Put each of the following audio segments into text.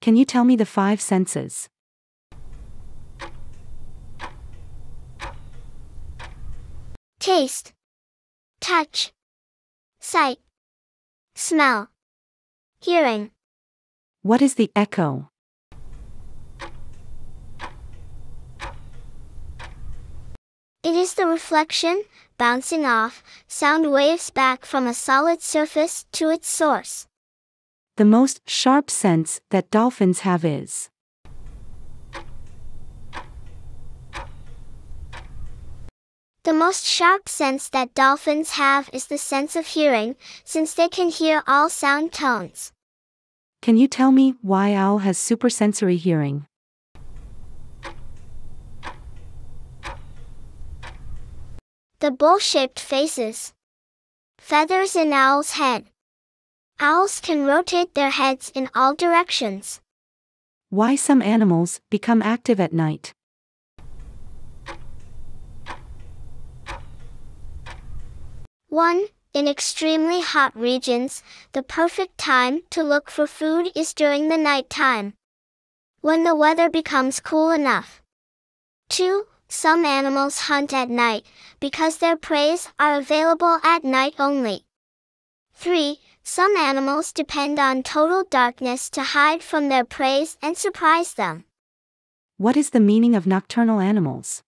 Can you tell me the five senses? taste, touch, sight, smell, hearing. What is the echo? It is the reflection, bouncing off, sound waves back from a solid surface to its source. The most sharp sense that dolphins have is. The most sharp sense that dolphins have is the sense of hearing, since they can hear all sound tones. Can you tell me why owl has supersensory hearing? The bowl-shaped faces. Feathers in owl's head. Owls can rotate their heads in all directions. Why some animals become active at night? One, in extremely hot regions, the perfect time to look for food is during the night time. When the weather becomes cool enough. 2. Some animals hunt at night, because their preys are available at night only. 3. Some animals depend on total darkness to hide from their preys and surprise them. What is the meaning of nocturnal animals?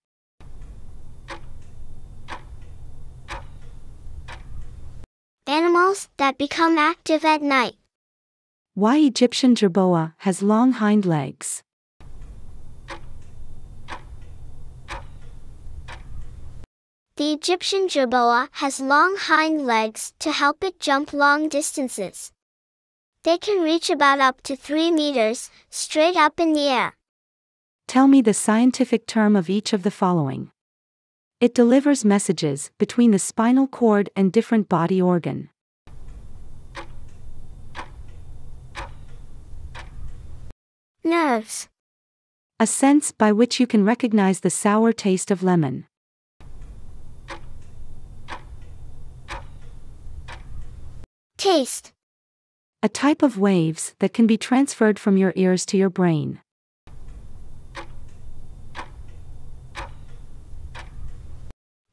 Animals that become active at night. Why Egyptian jerboa has long hind legs? The Egyptian jerboa has long hind legs to help it jump long distances. They can reach about up to 3 meters, straight up in the air. Tell me the scientific term of each of the following. It delivers messages between the spinal cord and different body organ. Nerves. A sense by which you can recognize the sour taste of lemon. Taste. A type of waves that can be transferred from your ears to your brain.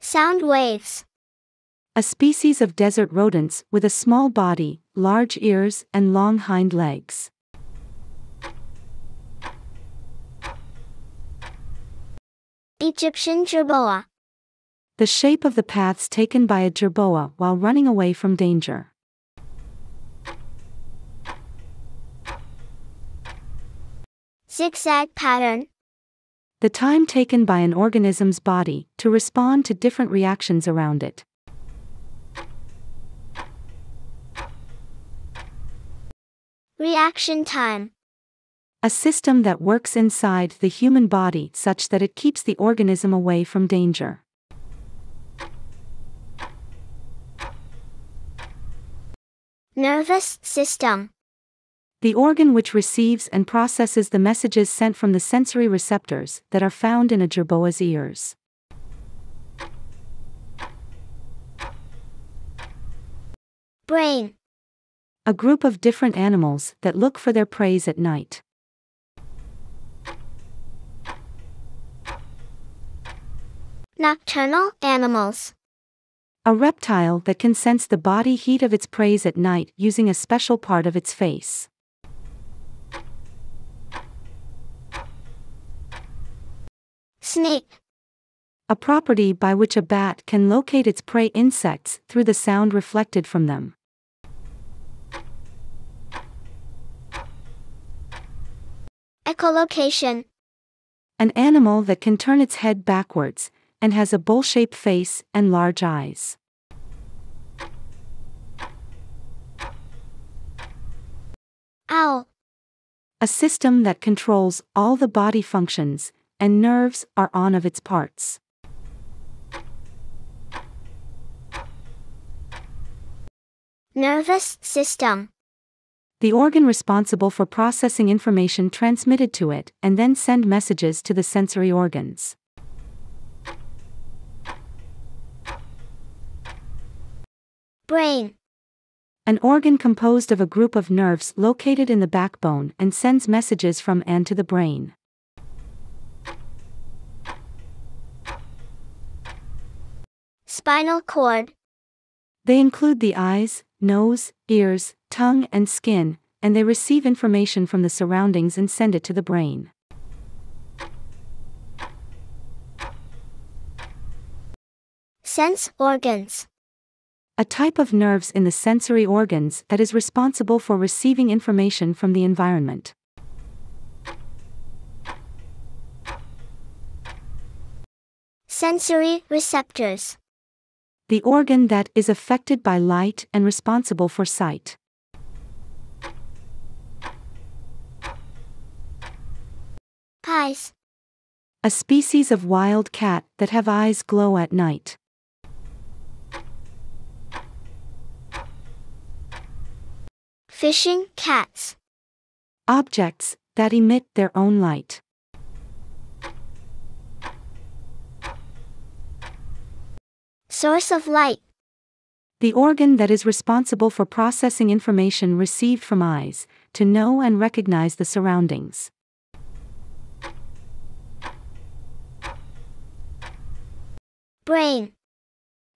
Sound waves. A species of desert rodents with a small body, large ears, and long hind legs. Egyptian jerboa. The shape of the paths taken by a jerboa while running away from danger. Zigzag pattern. The time taken by an organism's body to respond to different reactions around it. Reaction time. A system that works inside the human body such that it keeps the organism away from danger. Nervous system. The organ which receives and processes the messages sent from the sensory receptors that are found in a jerboa's ears. Brain. A group of different animals that look for their preys at night. Nocturnal animals. A reptile that can sense the body heat of its preys at night using a special part of its face. Snake. A property by which a bat can locate its prey insects through the sound reflected from them. Echolocation. An animal that can turn its head backwards and has a bowl shaped face and large eyes. Owl. A system that controls all the body functions, and nerves are on of its parts. Nervous system. The organ responsible for processing information transmitted to it and then send messages to the sensory organs. Brain. An organ composed of a group of nerves located in the backbone and sends messages from and to the brain. Spinal cord. They include the eyes, nose, ears, tongue, and skin, and they receive information from the surroundings and send it to the brain. Sense organs. A type of nerves in the sensory organs that is responsible for receiving information from the environment. Sensory receptors. The organ that is affected by light and responsible for sight. Eyes. A species of wild cat that have eyes glow at night. Fishing cats. Objects that emit their own light. Source of light. The organ that is responsible for processing information received from eyes, to know and recognize the surroundings. Brain.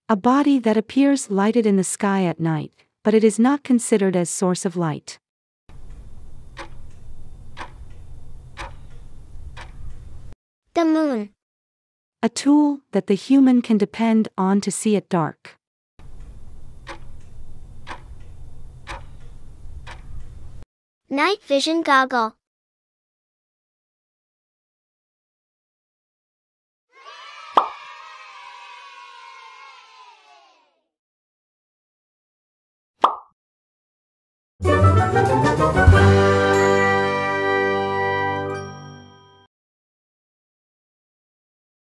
A body that appears lighted in the sky at night, but it is not considered as source of light. The moon. A tool that the human can depend on to see at dark. Night vision goggle.